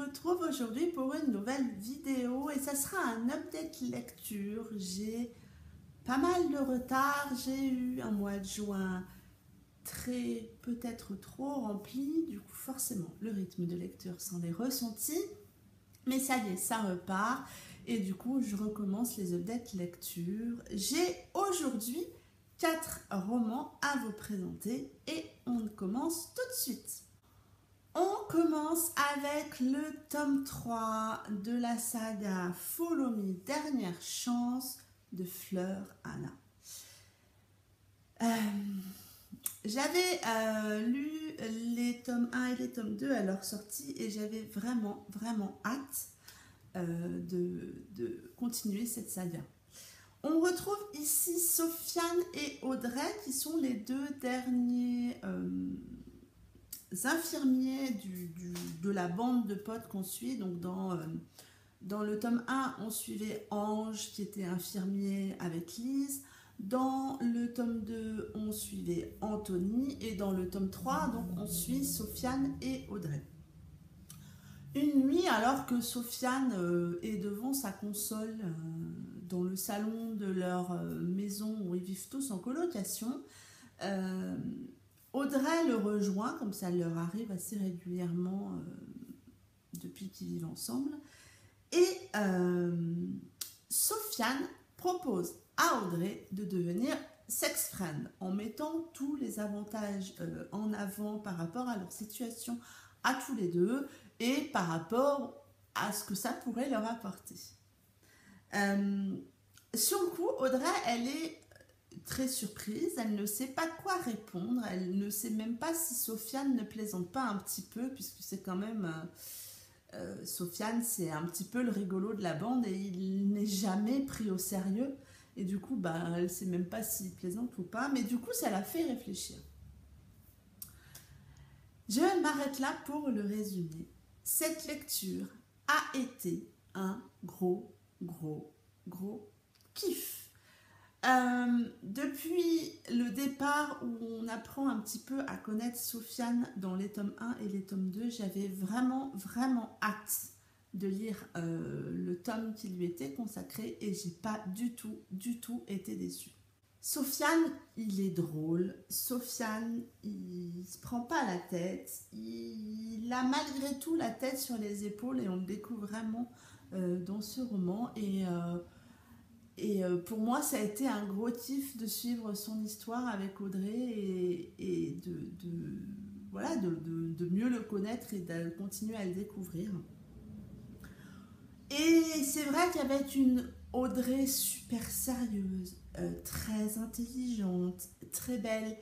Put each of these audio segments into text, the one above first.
retrouve aujourd'hui pour une nouvelle vidéo et ça sera un update lecture. J'ai pas mal de retard, j'ai eu un mois de juin très peut-être trop rempli, du coup forcément le rythme de lecture s'en est ressenti. Mais ça y est, ça repart et du coup je recommence les updates lecture. J'ai aujourd'hui quatre romans à vous présenter et on commence tout de suite. On commence avec le tome 3 de la saga Follow Me, Dernière Chance de Fleur Anna. Euh, j'avais euh, lu les tomes 1 et les tomes 2 à leur sortie et j'avais vraiment, vraiment hâte euh, de, de, continuer cette saga. On retrouve ici Sofiane et Audrey qui sont les deux derniers infirmiers de la bande de potes qu'on suit. Euh, dans le tome 1, on suivait Ange qui était infirmier avec Lise. Dans le tome 2, on suivait Anthony. Et dans le tome 3, donc, on suit Sofiane et Audrey. Une nuit, alors que Sofiane euh, est devant sa console euh, dans le salon de leur maison où ils vivent tous en colocation, Audrey le rejoint, comme ça leur arrive assez régulièrement euh, depuis qu'ils vivent ensemble. Et euh, Sofiane propose à Audrey de devenir sex friend en mettant tous les avantages euh, en avant par rapport à leur situation à tous les deux et par rapport à ce que ça pourrait leur apporter. sur le coup, Audrey, elle est très surprise, elle ne sait pas quoi répondre, elle ne sait même pas si Sofiane ne plaisante pas un petit peu, puisque c'est quand même... Euh, euh, Sofiane, c'est un petit peu le rigolo de la bande et il n'est jamais pris au sérieux. Et du coup, bah, elle ne sait même pas s'il plaisante ou pas, mais du coup, ça l'a fait réfléchir. Je m'arrête là pour le résumer. Cette lecture a été un gros, gros, gros kiff. Euh, depuis le départ où on apprend un petit peu à connaître Sofiane dans les tomes 1 et les tomes 2, j'avais vraiment, vraiment hâte de lire euh, le tome qui lui était consacré et j'ai pas du tout, du tout été déçue. Sofiane, il est drôle. Sofiane, il se prend pas la tête. Il a malgré tout la tête sur les épaules et on le découvre vraiment euh, dans ce roman. Et et euh, pour moi, ça a été un gros kiff de suivre son histoire avec Audrey et, de, voilà, de, mieux le connaître et de continuer à le découvrir. Et c'est vrai qu'il y avait une Audrey super sérieuse, euh, très intelligente, très belle,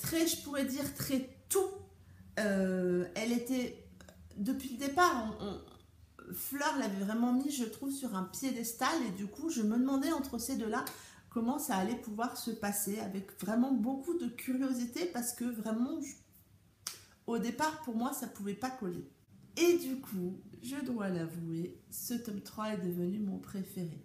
très, je pourrais dire, très tout. Euh, elle était, depuis le départ, on Fleur l'avait vraiment mis, je trouve, sur un piédestal. Et du coup, je me demandais entre ces deux-là comment ça allait pouvoir se passer avec vraiment beaucoup de curiosité parce que vraiment, au départ, pour moi, ça pouvait pas coller. Et du coup, je dois l'avouer, ce tome 3 est devenu mon préféré.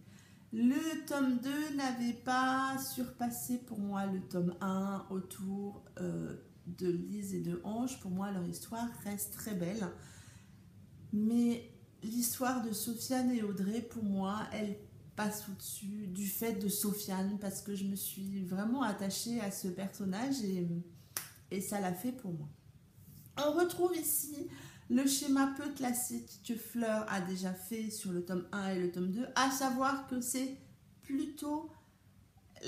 Le tome 2 n'avait pas surpassé pour moi le tome 1 autour euh, de Lise et de Ange. Pour moi, leur histoire reste très belle. Mais l'histoire de Sofiane et Audrey, pour moi, elle passe au-dessus du fait de Sofiane parce que je me suis vraiment attachée à ce personnage et, ça l'a fait pour moi. On retrouve ici le schéma peu classique que Fleur a déjà fait sur le tome 1 et le tome 2, à savoir que c'est plutôt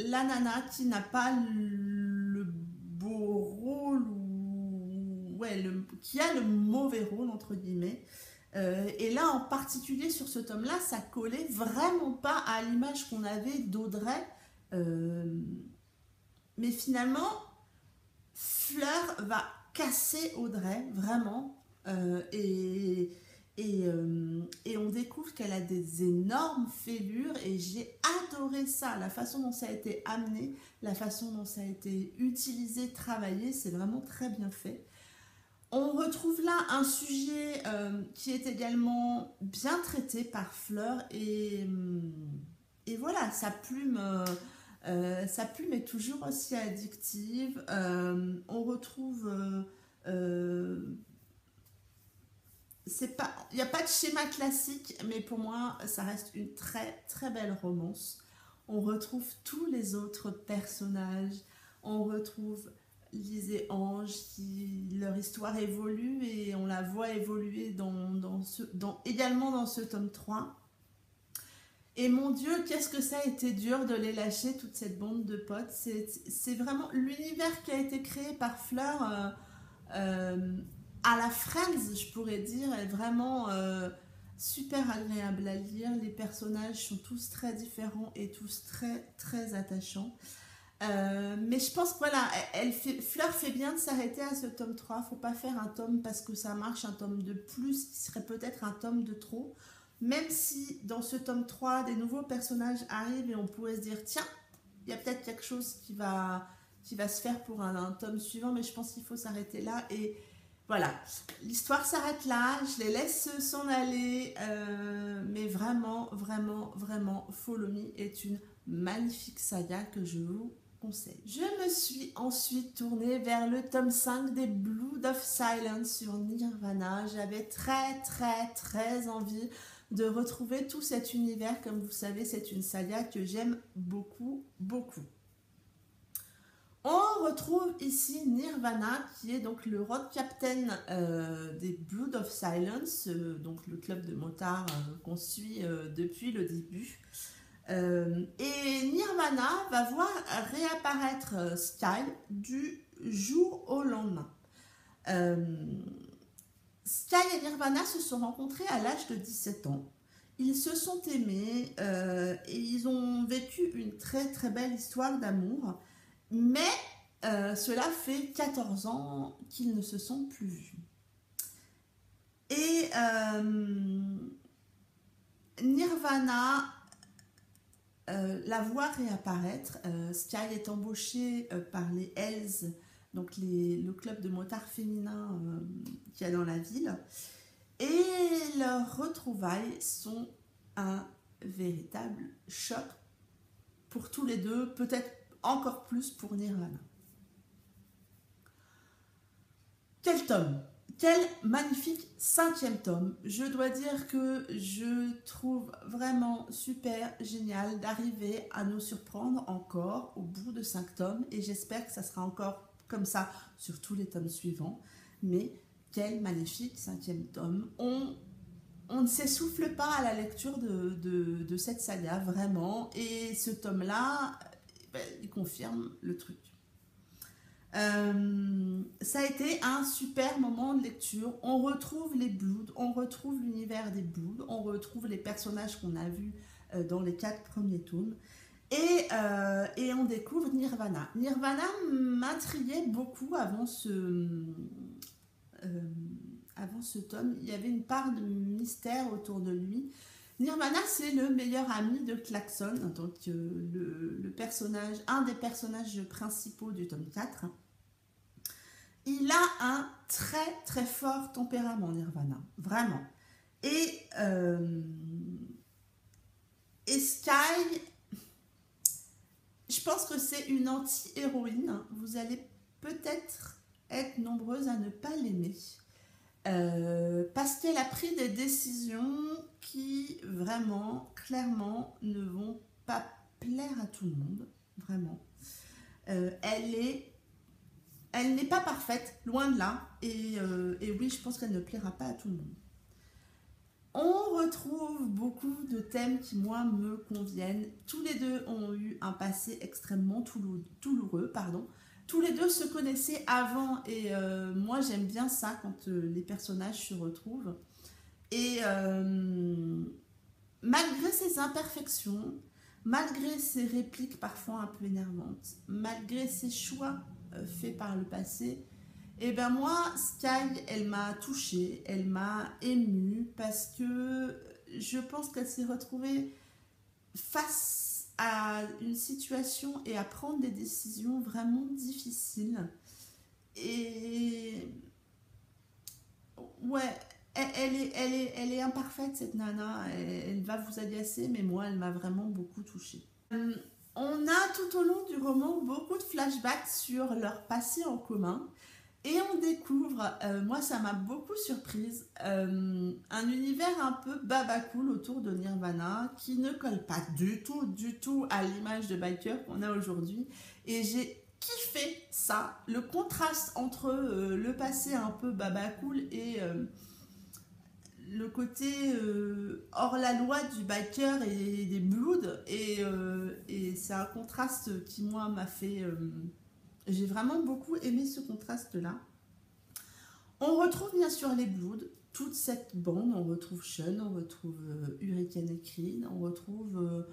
la nana qui n'a pas le beau rôle ou ouais, qui a le mauvais rôle entre guillemets euh, et là, en particulier sur ce tome-là, ça collait vraiment pas à l'image qu'on avait d'Audrey. Euh, mais finalement, Fleur va casser Audrey, vraiment. Euh, et, on découvre qu'elle a des énormes fêlures et j'ai adoré ça, la façon dont ça a été amené, la façon dont ça a été utilisé, travaillé, c'est vraiment très bien fait. On retrouve là un sujet euh, qui est également bien traité par Fleur et, et voilà, sa plume, euh, euh, sa plume est toujours aussi addictive. on retrouve il n'y a pas de schéma classique, mais pour moi, ça reste une très très belle romance. On retrouve tous les autres personnages, on retrouve Lise et Ange, leur histoire évolue et on la voit évoluer également dans ce tome 3. Et mon Dieu, qu'est-ce que ça a été dur de les lâcher, toute cette bande de potes. C'est vraiment l'univers qui a été créé par Fleur euh, euh, à la Friends, je pourrais dire, est vraiment euh, super agréable à lire. Les personnages sont tous très différents et tous très, très attachants. Mais je pense que voilà, elle fait, Fleur fait bien de s'arrêter à ce tome 3. Faut pas faire un tome parce que ça marche, un tome de plus qui serait peut-être un tome de trop. Même si dans ce tome 3, des nouveaux personnages arrivent et on pourrait se dire, tiens, il y a peut-être quelque chose qui va, qui va se faire pour un, tome suivant, mais je pense qu'il faut s'arrêter là. Et voilà, l'histoire s'arrête là, je les laisse s'en aller, euh, mais vraiment, vraiment, vraiment, Follow Me est une magnifique saga que je vous Je me suis ensuite tournée vers le tome 5 des Blood of Silence sur Nirvana. J'avais très, très, très envie de retrouver tout cet univers. Comme vous savez, c'est une saga que j'aime beaucoup, beaucoup. On retrouve ici Nirvana, qui est donc le road captain euh, des Blood of Silence, euh, donc le club de motards euh, qu'on suit depuis le début. Et Nirvana va voir réapparaître Sky du jour au lendemain. Sky et Nirvana se sont rencontrés à l'âge de 17 ans. Ils se sont aimés euh, et ils ont vécu une très très belle histoire d'amour. Mais euh, cela fait 14 ans qu'ils ne se sont plus vus. Et euh, la voit réapparaître. Sky est embauché par les Hells donc le club de motards féminin euh, qu'il y a dans la ville. Et leurs retrouvailles sont un véritable choc pour tous les deux, peut-être encore plus pour Nirvana. Quel tome? Quel magnifique cinquième tome Je dois dire que je trouve vraiment super génial d'arriver à nous surprendre encore au bout de cinq tomes et j'espère que ça sera encore comme ça sur tous les tomes suivants. Mais quel magnifique cinquième tome. On, ne s'essouffle pas à la lecture de, de, cette saga, vraiment. Et ce tome-là, ben, il confirme le truc. Euh, ça a été un super moment de lecture. On retrouve les Bloods, on retrouve l'univers des Bloods, on retrouve les personnages qu'on a vus euh, dans les quatre premiers tomes. Euh, et, on découvre Nirvana. Nirvana m'intriguait beaucoup avant ce, avant ce tome. Il y avait une part de mystère autour de lui. Nirvana, c'est le meilleur ami de Klaxon, donc le, personnage, un des personnages principaux du tome 4. Il a un très très fort tempérament, Nirvana, vraiment. Et, euh, et Sky je pense que c'est une anti-héroïne. Vous allez peut-être être nombreuses à ne pas l'aimer. Euh, parce qu'elle a pris des décisions qui vraiment, clairement, ne vont pas plaire à tout le monde. Vraiment. Euh, elle est. Elle n'est pas parfaite, loin de là. Et, euh, et oui, je pense qu'elle ne plaira pas à tout le monde. On retrouve beaucoup de thèmes qui, moi, me conviennent. Tous les deux ont eu un passé extrêmement douloureux. Pardon. Tous les deux se connaissaient avant et euh, moi, j'aime bien ça quand euh, les personnages se retrouvent. Et malgré ses imperfections, malgré ses répliques parfois un peu énervantes, malgré ses choix faits par le passé, et eh ben moi, Sky, elle m'a touchée, elle m'a émue parce que je pense qu'elle s'est retrouvée face à une situation et à prendre des décisions vraiment difficiles. Et ouais, elle, est, elle, est, elle est imparfaite cette nana, elle, elle va vous agacer, mais moi, elle m'a vraiment beaucoup touchée. Euh, on a tout au long du roman beaucoup de flashbacks sur leur passé en commun. Et on découvre, euh, moi ça m'a beaucoup surprise, euh, un univers un peu baba cool autour de Nirvana qui ne colle pas du tout, du tout à l'image de biker qu'on a aujourd'hui. Et j'ai kiffé ça, le contraste entre euh, le passé un peu baba cool et le côté hors la loi du biker et des bloods. Et, et c'est un contraste qui moi m'a fait j'ai vraiment beaucoup aimé ce contraste-là. On retrouve bien sûr les Bloods, toute cette bande. On retrouve Sean, on retrouve euh, Hurricane et Creed, on retrouve, euh,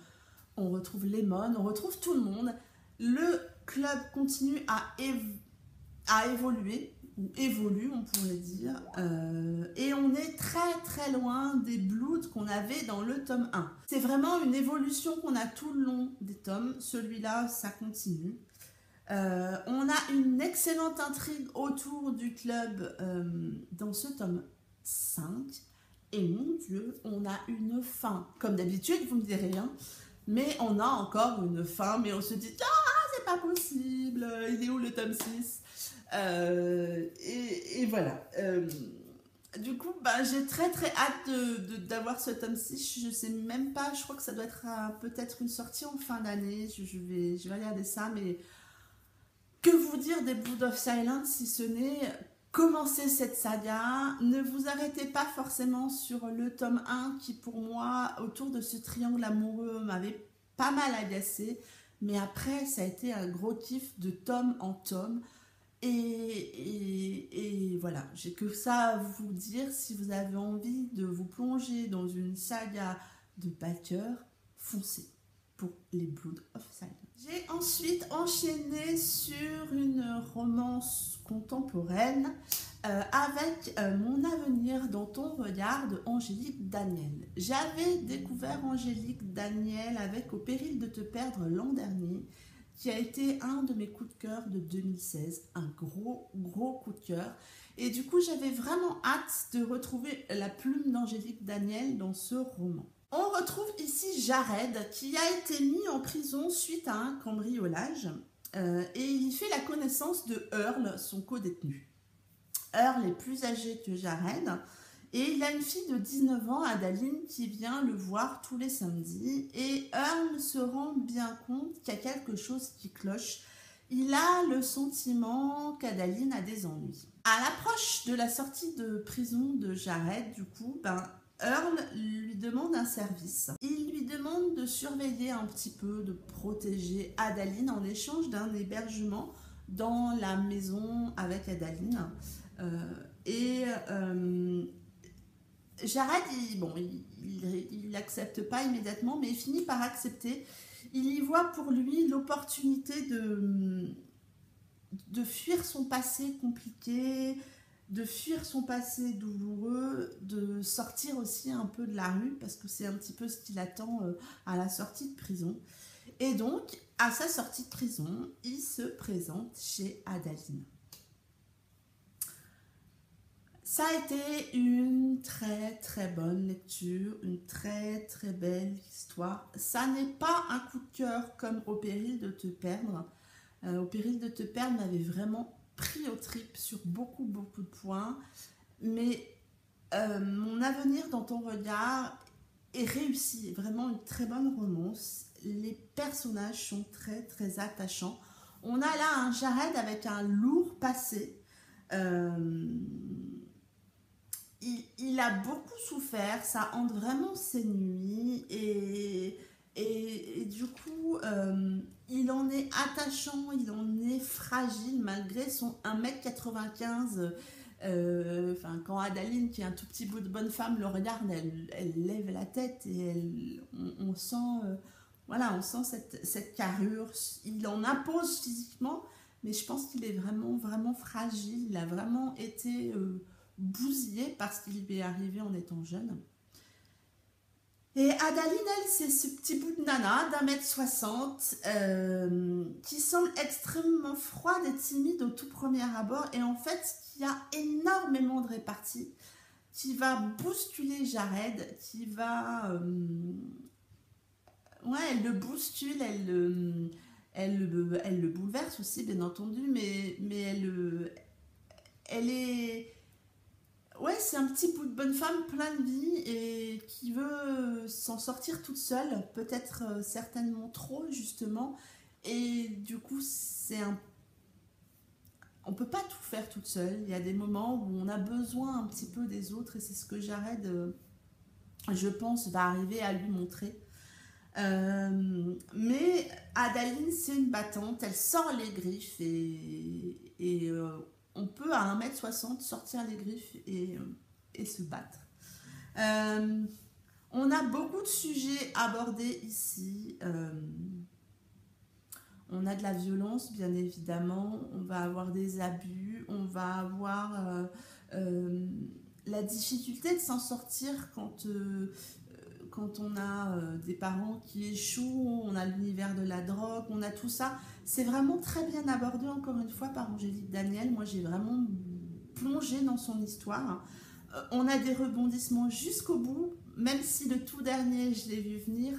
on retrouve Lemon, on retrouve tout le monde. Le club continue à évoluer, évolue on pourrait dire, euh, et on est très très loin des Bloods qu'on avait dans le tome 1. C'est vraiment une évolution qu'on a tout le long des tomes, celui-là ça continue. Euh, on a une excellente intrigue autour du club euh, dans ce tome 5. Et mon Dieu, on a une fin. Comme d'habitude, vous me direz rien. Mais on a encore une fin. Mais on se dit, ah, c'est pas possible. Il est où le tome 6 euh, et, voilà. du coup, bah, j'ai très très hâte d'avoir ce tome 6. Je sais même pas, je crois que ça doit être peut-être une sortie en fin d'année. Je, vais, je vais regarder ça, mais que vous dire des Blood of Silence si ce n'est commencer cette saga Ne vous arrêtez pas forcément sur le tome 1 qui pour moi, autour de ce triangle amoureux, m'avait pas mal agacé. Mais après, ça a été un gros kiff de tome en tome. Et, voilà, j'ai que ça à vous dire. Si vous avez envie de vous plonger dans une saga de Baker, foncez pour les Blood of Silence. J'ai ensuite enchaîné sur une romance contemporaine euh, avec euh, Mon avenir dans ton regard Angélique Daniel. J'avais découvert Angélique Daniel avec Au péril de te perdre l'an dernier, qui a été un de mes coups de cœur de 2016, un gros, gros coup de cœur. Et du coup, j'avais vraiment hâte de retrouver la plume d'Angélique Daniel dans ce roman. On retrouve ici Jared qui a été mis en prison suite à un cambriolage euh, et il fait la connaissance de Earl, son co-détenu. Earl est plus âgé que Jared et il a une fille de 19 ans, Adaline, qui vient le voir tous les samedis et Earl se rend bien compte qu'il y a quelque chose qui cloche. Il a le sentiment qu'Adaline a des ennuis. À l'approche de la sortie de prison de Jared, du coup, ben, Earl lui demande un service. Il lui demande de surveiller un petit peu, de protéger Adaline en échange d'un hébergement dans la maison avec Adaline. Euh, et euh, Jared, il, bon, il n'accepte pas immédiatement, mais il finit par accepter. Il y voit pour lui l'opportunité de, de fuir son passé compliqué, de fuir son passé douloureux, de sortir aussi un peu de la rue, parce que c'est un petit peu ce qu'il attend euh, à la sortie de prison. Et donc, à sa sortie de prison, il se présente chez Adaline. Ça a été une très très bonne lecture, une très très belle histoire. Ça n'est pas un coup de cœur comme Au péril de te perdre. Euh, au péril de te perdre m'avait vraiment pris au trip sur beaucoup, beaucoup de points. Mais euh, mon avenir dans ton regard est réussi. Vraiment une très bonne romance. Les personnages sont très, très attachants. On a là un Jared avec un lourd passé. Euh, il, a beaucoup souffert, ça hante vraiment ses nuits et, et, du coup, euh, il en est attachant, il en est fragile malgré son 1m95. Euh, quand Adaline, qui est un tout petit bout de bonne femme, le regarde, elle, lève la tête et elle, on, sent, euh, voilà, on sent cette, cette, carrure. Il en impose physiquement, mais je pense qu'il est vraiment, vraiment fragile. Il a vraiment été euh, bousillé parce qu'il lui est arrivé en étant jeune. Et Adaline, elle, c'est ce petit bout de nana d'un mètre soixante euh, qui semble extrêmement froide et timide au tout premier abord et en fait qui a énormément de répartie, qui va bousculer Jared, qui va... Euh, ouais, elle le bouscule, elle le, elle, elle le bouleverse aussi bien entendu, mais, mais elle, elle est... Ouais, c'est un petit bout de bonne femme plein de vie et qui veut s'en sortir toute seule, peut-être euh, certainement trop justement. Et du coup, c'est un on peut pas tout faire toute seule. Il y a des moments où on a besoin un petit peu des autres et c'est ce que Jared, euh, je pense, va arriver à lui montrer. Euh, mais Adaline, c'est une battante, elle sort les griffes et, et euh, on peut à 1m60 sortir les griffes et, et se battre. on a beaucoup de sujets abordés ici. On a de la violence, bien évidemment, on va avoir des abus, on va avoir euh, euh, la difficulté de s'en sortir quand, euh, quand on a des parents qui échouent, on a l'univers de la drogue, on a tout ça. C'est vraiment très bien abordé, encore une fois, par Angélique Daniel. Moi, j'ai vraiment plongé dans son histoire. On a des rebondissements jusqu'au bout, même si le tout dernier, je l'ai vu venir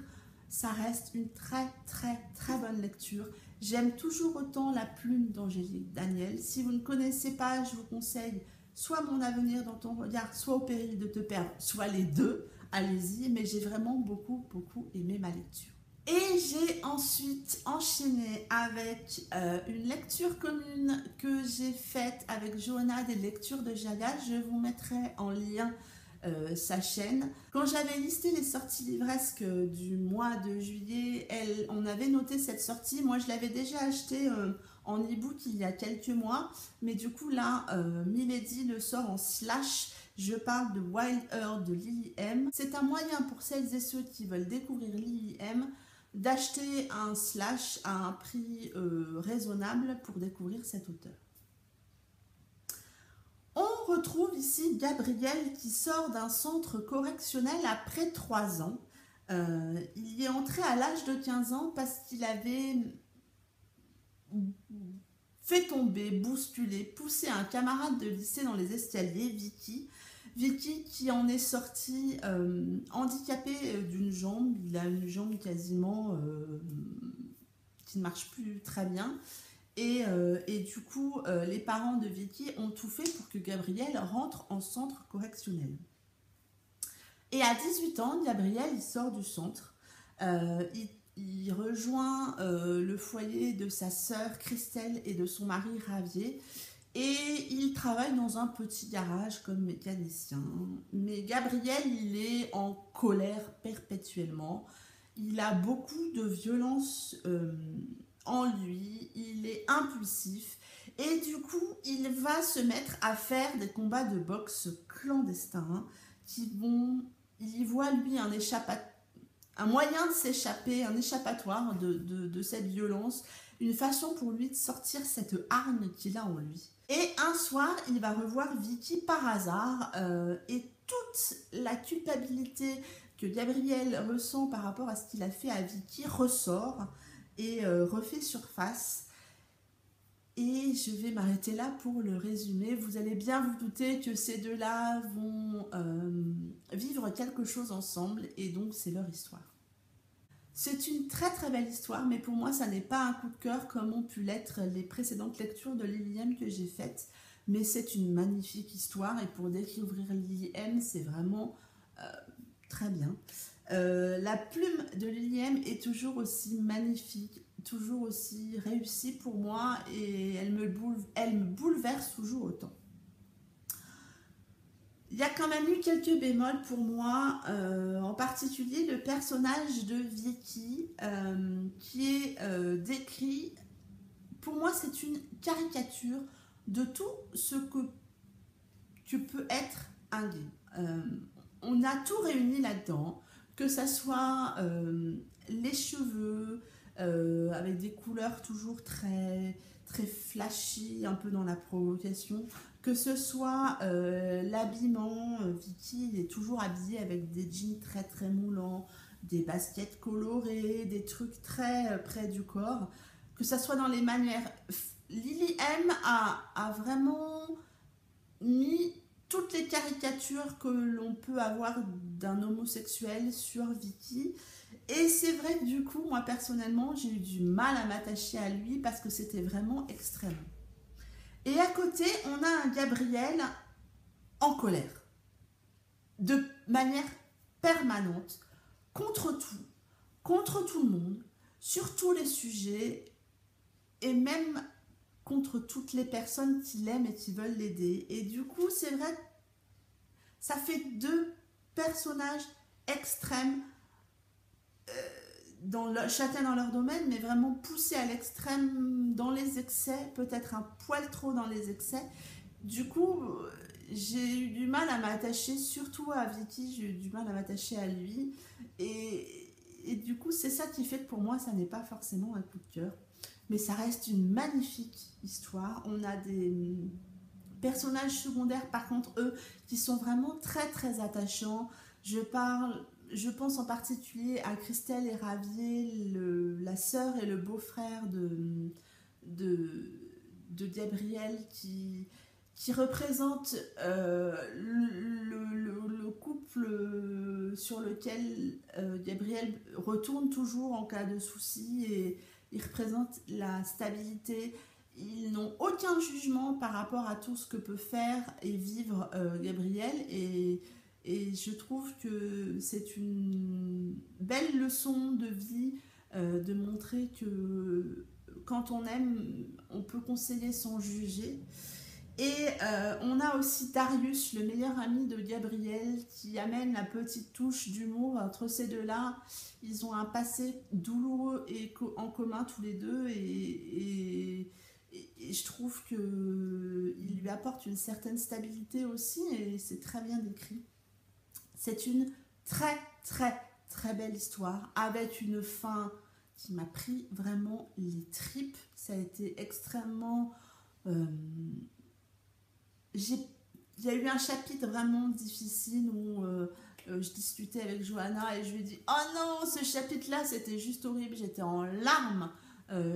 ça reste une très très très bonne lecture. J'aime toujours autant la plume d'Angélique Daniel. Si vous ne connaissez pas, je vous conseille soit Mon avenir dans ton regard, soit Au péril de te perdre, soit les deux. Allez-y, mais j'ai vraiment beaucoup beaucoup aimé ma lecture. Et j'ai ensuite enchaîné avec euh, une lecture commune que j'ai faite avec Johanna des lectures de Jaga. Je vous mettrai en lien euh, sa chaîne. Quand j'avais listé les sorties livresques du mois de juillet, on avait noté cette sortie. Moi, je l'avais déjà acheté euh, en e-book il y a quelques mois. Mais du coup, là, euh, Milady le sort en slash. Je parle de Wild Earth de Lily M. C'est un moyen pour celles et ceux qui veulent découvrir Lily M d'acheter un slash à un prix raisonnable pour découvrir cet auteur. On retrouve ici Gabriel qui sort d'un centre correctionnel après 3 ans. Euh, il y est entré à l'âge de 15 ans parce qu'il avait fait tomber, bousculer, pousser un camarade de lycée dans les escaliers, Vicky. Vicky qui en est sorti euh, handicapé d'une jambe, il a une jambe quasiment euh, qui ne marche plus très bien. Euh, et, du coup, euh, les parents de Vicky ont tout fait pour que Gabriel rentre en centre correctionnel. Et à 18 ans, Gabriel, sort du centre. Euh, il, rejoint le foyer de sa sœur Christelle et de son mari Ravier. Et il travaille dans un petit garage comme mécanicien. Mais Gabriel, il est en colère perpétuellement. Il a beaucoup de violence en lui, il est impulsif et du coup il va se mettre à faire des combats de boxe clandestins qui vont, il y voit lui un un moyen de s'échapper, un échappatoire de, cette violence, une façon pour lui de sortir cette hargne qu'il a en lui. Et un soir, il va revoir Vicky par hasard euh, et toute la culpabilité que Gabriel ressent par rapport à ce qu'il a fait à Vicky ressort et euh, refait surface. Et je vais m'arrêter là pour le résumer. Vous allez bien vous douter que ces deux-là vont euh, vivre quelque chose ensemble et donc c'est leur histoire. C'est une très très belle histoire, mais pour moi ça n'est pas un coup de cœur comme ont pu l'être les précédentes lectures de M que j'ai faites, mais c'est une magnifique histoire et pour découvrir M c'est vraiment euh, très bien. Euh, la plume de Lilième est toujours aussi magnifique, toujours aussi réussie pour moi et elle me bouleverse toujours autant. Il y a quand même eu quelques bémols pour moi, euh, en particulier le personnage de Vicky euh, qui est décrit, pour moi c'est une caricature de tout ce que, que peut être un gay. on a tout réuni là-dedans que ça soit euh, les cheveux, euh, avec des couleurs toujours très, très flashy, un peu dans la provocation, que ce soit euh, l'habillement, Vicky est toujours habillée avec des jeans très très moulants, des baskets colorées, des trucs très près du corps, que ça soit dans les manières. Lily M a, a vraiment mis toutes les caricatures que l'on peut avoir d'un homosexuel sur Vicky. Et c'est vrai que du coup, moi personnellement, j'ai eu du mal à m'attacher à lui parce que c'était vraiment extrême. Et à côté, on a un Gabriel en colère, de manière permanente, contre tout, contre tout le monde, sur tous les sujets, et même contre toutes les personnes qui l'aiment et qui veulent l'aider. Et du coup, c'est vrai, ça fait deux personnages extrêmes, euh, chacun dans leur domaine, mais vraiment poussés à l'extrême dans les excès, peut-être un poil trop dans les excès. Du coup, j'ai eu du mal à m'attacher, surtout à Vicky, j'ai eu du mal à m'attacher à lui. Et, et du coup, c'est ça qui fait que pour moi, ça n'est pas forcément un coup de cœur. Mais ça reste une magnifique histoire. On a des personnages secondaires, par contre, eux, qui sont vraiment très très attachants. Je parle, je pense en particulier à Christelle et Ravier, la sœur et le beau-frère de, de, Gabriel, qui, qui représente euh, le, le, couple sur lequel euh, Gabriel retourne toujours en cas de souci et il représente la stabilité. Ils n'ont aucun jugement par rapport à tout ce que peut faire et vivre euh, Gabriel et, et, je trouve que c'est une belle leçon de vie de montrer que quand on aime, on peut conseiller sans juger. Et euh, on a aussi Darius, le meilleur ami de Gabriel, qui amène la petite touche d'humour entre ces deux-là. Ils ont un passé douloureux et en commun tous les deux, et, je trouve qu'il lui apporte une certaine stabilité aussi, et c'est très bien décrit. C'est une très très très belle histoire, avec une fin qui m'a pris vraiment les tripes. Ça a été extrêmement... Euh, il y a eu un chapitre vraiment difficile où euh, euh, je discutais avec Johanna et je lui ai dit Oh non, ce chapitre-là, c'était juste horrible. J'étais en larmes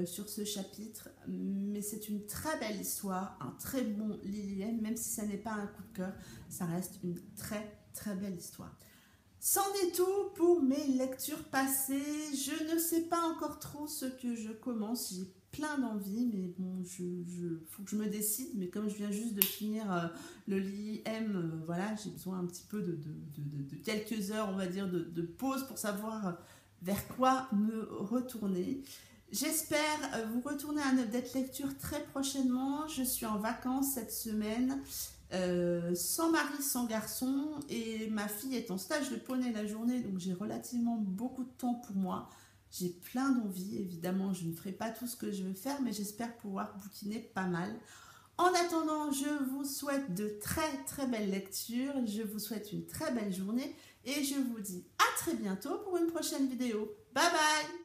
sur ce chapitre. Mais c'est une très belle histoire, un très bon Lilienne, même si ça n'est pas un coup de cœur, ça reste une très très belle histoire. C'en est tout pour mes lectures passées. Je ne sais pas encore trop ce que je commence. J'ai plein d'envie, mais bon, je, faut que je me décide. Mais comme je viens juste de finir euh, le lit M, euh, voilà, j'ai besoin un petit peu de, de, quelques heures, on va dire, de, pause pour savoir vers quoi me retourner. J'espère euh, vous retourner à un update lecture très prochainement. Je suis en vacances cette semaine. Sans mari, sans garçon, et ma fille est en stage de poney la journée, donc j'ai relativement beaucoup de temps pour moi. J'ai plein d'envie, évidemment, je ne ferai pas tout ce que je veux faire, mais j'espère pouvoir bouquiner pas mal. En attendant, je vous souhaite de très très belles lectures, je vous souhaite une très belle journée et je vous dis à très bientôt pour une prochaine vidéo. Bye bye